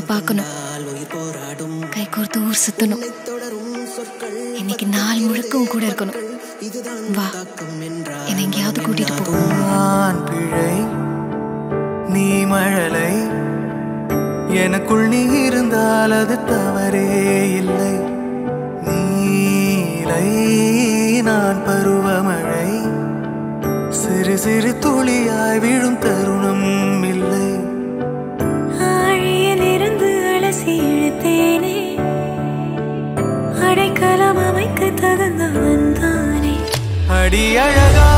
உன்னை பார்க்கணும். கை கோர்த்து ஊர் சுத்தணும். இன்னைக்கு நாள் முழுக்க கூட இருக்கணும். வா. என்னை எங்கேயாவது கூட்டிட்டு போகும் பிழை நீ மழலை. எனக்குள் நீ இருந்தால் அது தவறே இல்லை. நீலை நான் பருவமழை. சிறு சிறு துளியாய் விழும் தருணம் அடைக்கலம் தானே. அடி அழகா